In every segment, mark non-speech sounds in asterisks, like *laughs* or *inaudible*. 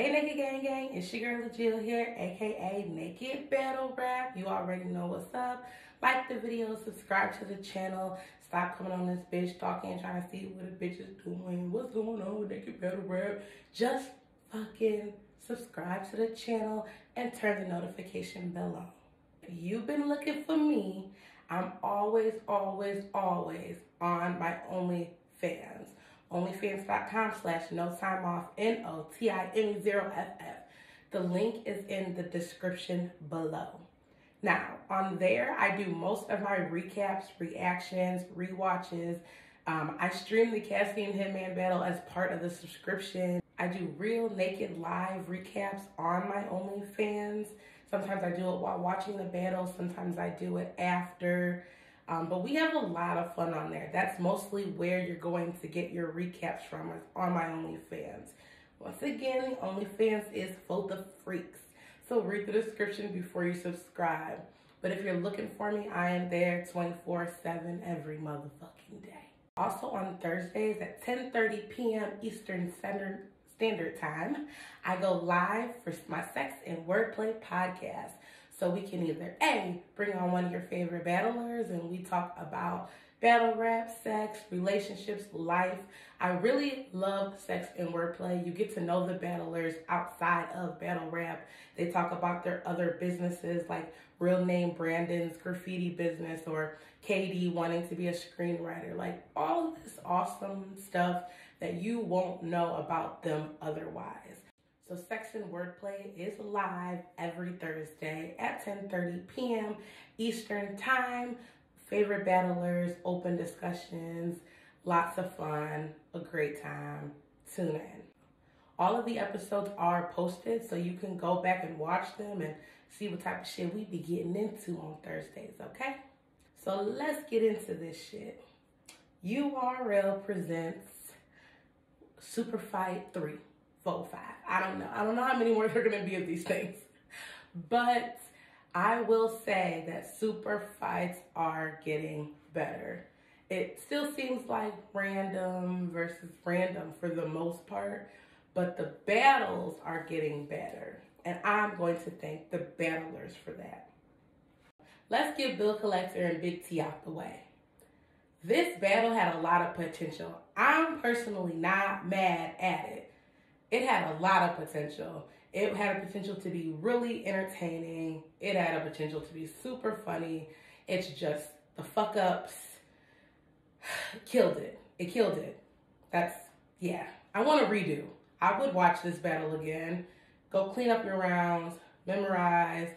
Hey Naked Gang Gang, it's your girl Jill here, aka Naked Battle Rap. You already know what's up. Like the video, subscribe to the channel. Stop coming on this bitch talking trying to see what a bitch is doing. What's going on with Naked Battle Rap? Just fucking subscribe to the channel and turn the notification bell on. If you've been looking for me, I'm always, always, always on my OnlyFans onlyfans.com slash no time off N-O-T-I-M-E-0-F-F. The link is in the description below. Now, on there, I do most of my recaps, reactions, rewatches. Um, I stream the Cassidy and Hitman battle as part of the subscription. I do real naked live recaps on my OnlyFans. Sometimes I do it while watching the battle. Sometimes I do it after. Um, but we have a lot of fun on there. That's mostly where you're going to get your recaps from on my OnlyFans. Once again, OnlyFans is for the freaks. So read the description before you subscribe. But if you're looking for me, I am there 24-7 every motherfucking day. Also on Thursdays at 10.30 p.m. Eastern Standard Time, I go live for my Sex and Wordplay podcast. So we can either A, bring on one of your favorite battlers and we talk about battle rap, sex, relationships, life. I really love sex and wordplay. You get to know the battlers outside of battle rap. They talk about their other businesses like real name Brandon's graffiti business or KD wanting to be a screenwriter. Like all of this awesome stuff that you won't know about them otherwise. So Sex and Wordplay is live every Thursday at 10:30 p.m. Eastern Time. Favorite battlers, open discussions, lots of fun, a great time. Tune in. All of the episodes are posted, so you can go back and watch them and see what type of shit we be getting into on Thursdays, okay? So let's get into this shit. URL presents Super Fight 3 four, five. I don't know. I don't know how many more there are going to be of these things. But I will say that super fights are getting better. It still seems like random versus random for the most part, but the battles are getting better. And I'm going to thank the battlers for that. Let's give Bill Collector and Big T out the way. This battle had a lot of potential. I'm personally not mad at it it had a lot of potential. It had a potential to be really entertaining. It had a potential to be super funny. It's just the fuck ups *sighs* killed it. It killed it. That's, yeah. I want to redo. I would watch this battle again. Go clean up your rounds, memorize.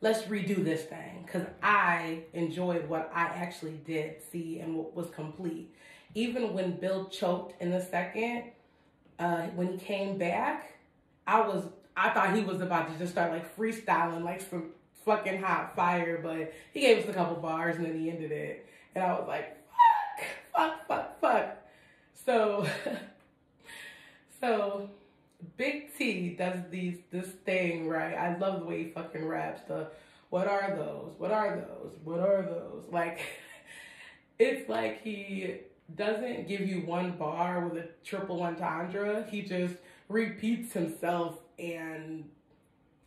Let's redo this thing because I enjoyed what I actually did see and what was complete. Even when Bill choked in the second, uh, when he came back, I was I thought he was about to just start like freestyling like some fucking hot fire, but he gave us a couple bars and then he ended it, and I was like, fuck, fuck, fuck, fuck. So, *laughs* so Big T does these this thing right. I love the way he fucking raps. The what are those? What are those? What are those? Like, *laughs* it's like he doesn't give you one bar with a triple entendre. He just repeats himself and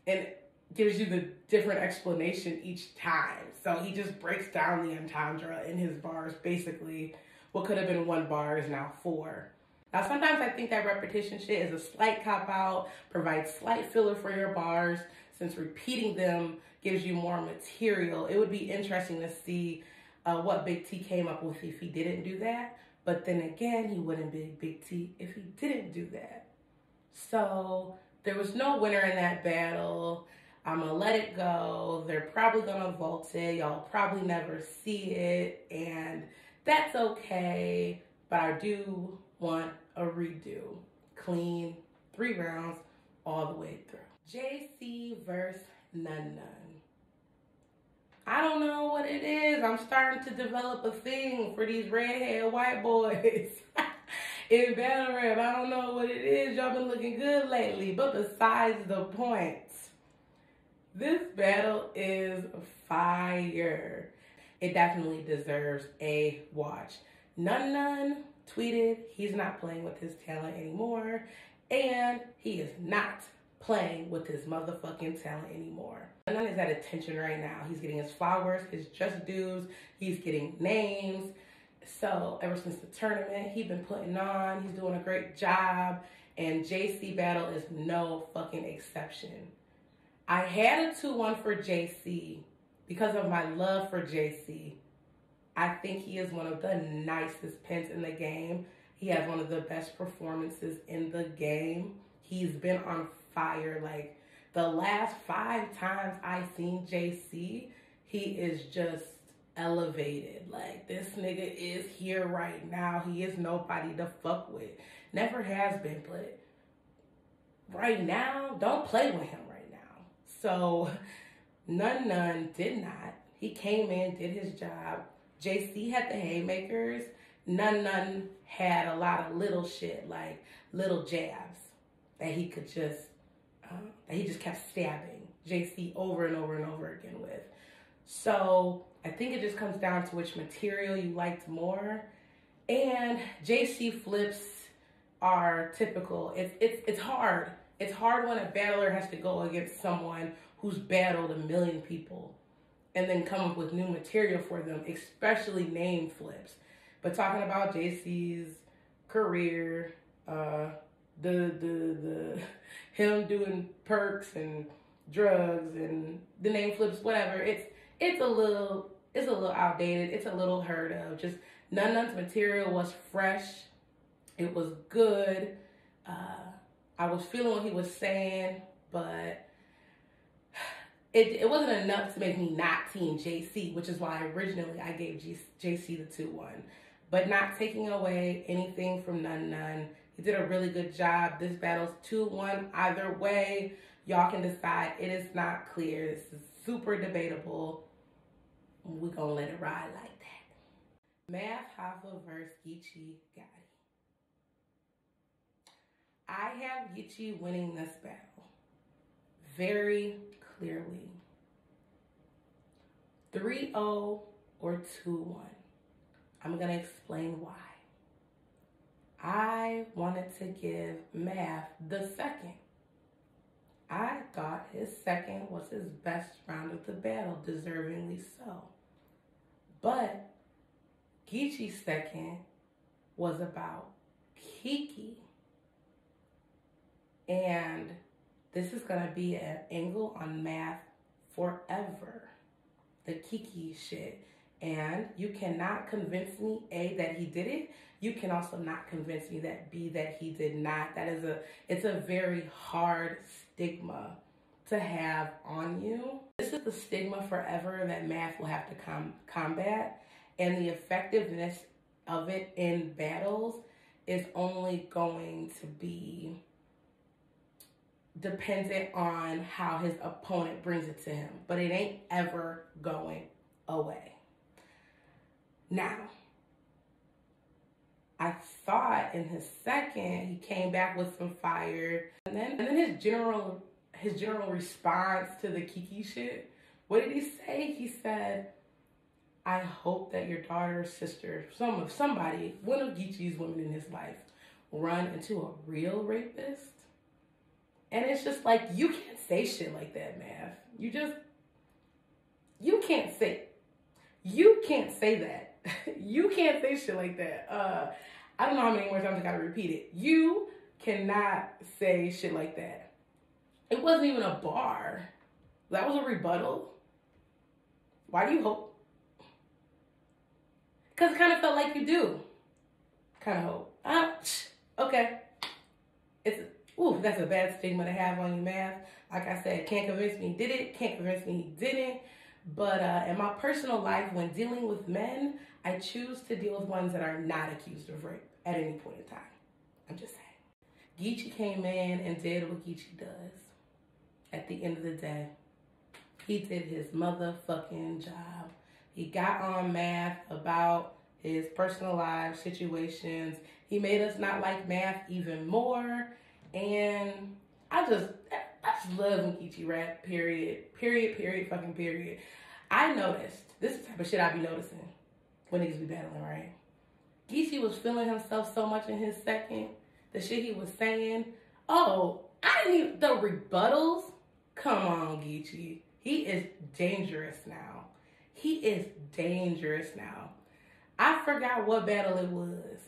and gives you the different explanation each time. So he just breaks down the entendre in his bars. Basically, what could have been one bar is now four. Now, sometimes I think that repetition shit is a slight cop out, provides slight filler for your bars, since repeating them gives you more material. It would be interesting to see uh, what Big T came up with if he didn't do that. But then again, he wouldn't be Big T if he didn't do that. So there was no winner in that battle. I'm gonna let it go. They're probably gonna vault it. Y'all probably never see it, and that's okay. But I do want a redo. Clean, three rounds, all the way through. JC versus Nun Nun. I don't know what it is. I'm starting to develop a thing for these redhead white boys. *laughs* in battle rap. I don't know what it is. Y'all been looking good lately. But besides the point, this battle is fire. It definitely deserves a watch. Nun Nun tweeted he's not playing with his talent anymore and he is not playing with his motherfucking talent anymore. None is at attention right now. He's getting his flowers, his just dues, he's getting names. So ever since the tournament, he's been putting on, he's doing a great job, and JC Battle is no fucking exception. I had a 2-1 for JC because of my love for JC. I think he is one of the nicest pins in the game. He has one of the best performances in the game. He's been on fire. Like the last five times I seen JC, he is just elevated. Like this nigga is here right now. He is nobody to fuck with. Never has been, but right now, don't play with him right now. So None None did not. He came in, did his job. JC had the haymakers. None None had a lot of little shit, like little jabs that he could just, um, that he just kept stabbing JC over and over and over again with. So I think it just comes down to which material you liked more. And JC flips are typical. It's it's it's hard. It's hard when a battler has to go against someone who's battled a million people and then come up with new material for them, especially name flips. But talking about JC's career, uh, the the the *laughs* him doing perks and drugs and the name flips, whatever. It's it's a little it's a little outdated. It's a little heard of. Just None None's material was fresh. It was good. Uh, I was feeling what he was saying, but *sighs* it, it wasn't enough to make me not team JC, which is why originally I gave G, JC the 2-1. But not taking away anything from None None. He did a really good job. This battle's 2-1 either way. Y'all can decide. It is not clear. This is super debatable. We're going to let it ride like that. Math Hoffa versus Geechee Gotti. I have Geechee winning this battle. Very clearly. 3 0 or 2 1. I'm going to explain why. I wanted to give Math the second. I thought his second was his best round of the battle, deservingly so. But Geechee's second was about Kiki. And this is going to be an angle on math forever. The Kiki shit. And you cannot convince me, A, that he did it. You can also not convince me that B, that he did not. That is a, it's a very hard stigma to have on you. This is the stigma forever that math will have to com- combat. And the effectiveness of it in battles is only going to be dependent on how his opponent brings it to him, but it ain't ever going away. Now, I thought in his second he came back with some fire, and then and then his general his general response to the Kiki shit. What did he say? He said, "I hope that your daughter sister, some of somebody, one of Geechee's women in his life, run into a real rapist." And it's just like, you can't say shit like that, Math. You just, you can't say, you can't say that. *laughs* you can't say shit like that. Uh, I don't know how many more times I gotta repeat it. You cannot say shit like that. It wasn't even a bar. That was a rebuttal. Why do you hope? Because it kind of felt like you do. Kind of hope. Ah, okay. It's Ooh, that's a bad stigma to have on your math. Like I said, can't convince me did it, can't convince me he didn't. But uh, in my personal life, when dealing with men, I choose to deal with ones that are not accused of rape at any point in time. I'm just saying. Geechee came in and did what Geechee does. At the end of the day, he did his motherfucking job. He got on math about his personal life situations. He made us not like math even more. And I just, I just love Geechee rap, period. Period, period, fucking period. I noticed, this type of shit I be noticing when niggas be battling, right? Geechee was feeling himself so much in his second, the shit he was saying. Oh, I didn't even, the rebuttals, come on, Geechee. He is dangerous now. He is dangerous now. I forgot what battle it was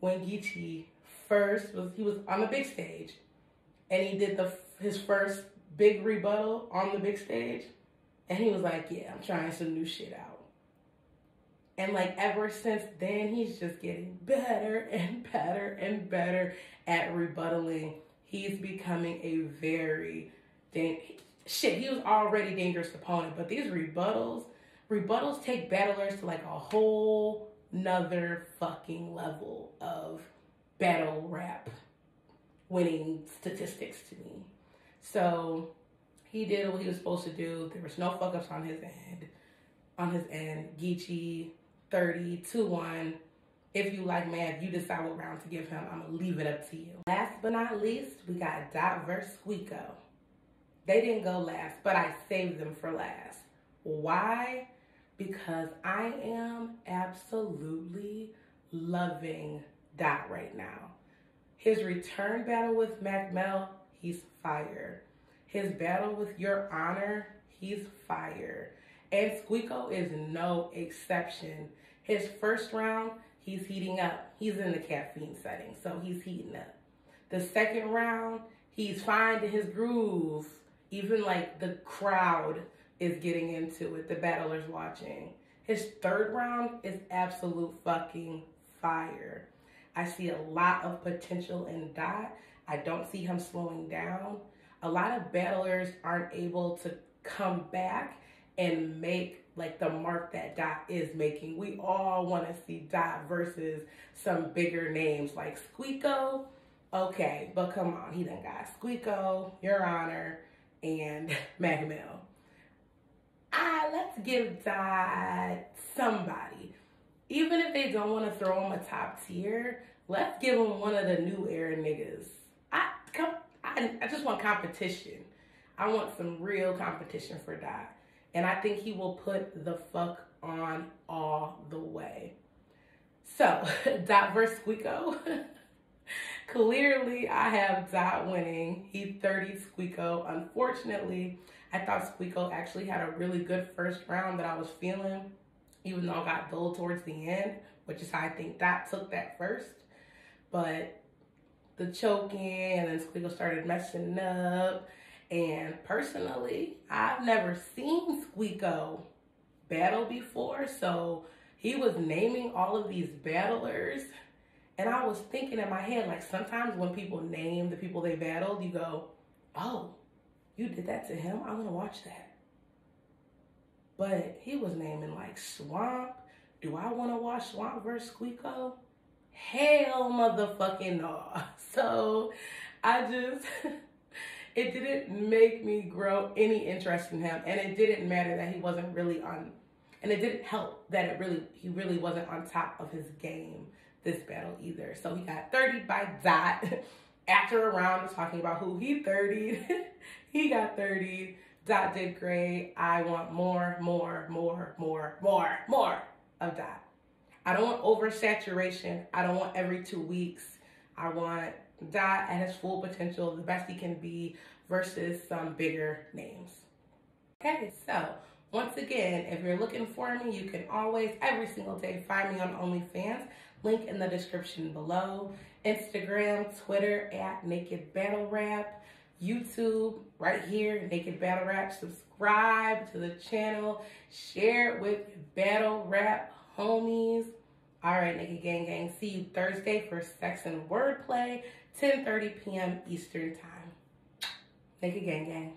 when Geechee first was, he was on the big stage and he did the his first big rebuttal on the big stage. And he was like, yeah, I'm trying some new shit out. And like ever since then, he's just getting better and better and better at rebuttaling. He's becoming a very dang shit. He was already dangerous opponent, but these rebuttals, rebuttals take battlers to like a whole nother fucking level of battle rap winning statistics to me. So he did what he was supposed to do. There was no fuck ups on his end. On his end, Geechee 30, 2 1. If you like math, you decide what round to give him. I'm gonna leave it up to you. Last but not least, we got Dot versus Squeako. They didn't go last, but I saved them for last. Why? Because I am absolutely loving Dot right now. His return battle with Mac Mel, he's fire. His battle with Your Honor, he's fire. And Squeako is no exception. His first round, he's heating up. He's in the caffeine setting, so he's heating up. The second round, he's finding his groove. Even like the crowd is getting into it, the battlers watching. His third round is absolute fucking fire. I see a lot of potential in Dot. I don't see him slowing down. A lot of battlers aren't able to come back and make like the mark that Dot is making. We all want to see Dot versus some bigger names like Squeako. Okay, but come on, he done got Squeako, Your Honor, and *laughs* Mac Ah, let's give Dot somebody even if they don't want to throw him a top tier, let's give him one of the new era niggas. I I, just want competition. I want some real competition for Dot. And I think he will put the fuck on all the way. So, *laughs* Dot versus Squeako. *laughs* Clearly, I have Dot winning. He 30 Squeako. Unfortunately, I thought Squeako actually had a really good first round that I was feeling even though I got dull towards the end, which is how I think Dot took that first. But the choking and then Squeako started messing up. And personally, I've never seen Squeako battle before. So he was naming all of these battlers. And I was thinking in my head, like sometimes when people name the people they battled, you go, oh, you did that to him? I'm going to watch that. But he was naming like Swamp. Do I want to watch Swamp versus Squeako? Hell motherfucking no. *laughs* So I just, *laughs* it didn't make me grow any interest in him. And it didn't matter that he wasn't really on, and it didn't help that it really, he really wasn't on top of his game this battle either. So he got 30 by Dot. *laughs* After a round of talking about who he 30, he got 30. Dot did great. I want more, more, more, more, more, more of Dot. I don't want oversaturation. I don't want every two weeks. I want Dot at his full potential, the best he can be, versus some bigger names. Okay, so once again, if you're looking for me, you can always, every single day, find me on OnlyFans. Link in the description below. Instagram, Twitter at Naked Battle Rap. YouTube right here, Naked Battle Rap. Subscribe to the channel. Share it with Battle Rap homies. All right, Naked Gang Gang. See you Thursday for Sex and Wordplay, 10.30 p.m. Eastern Time. Naked Gang Gang.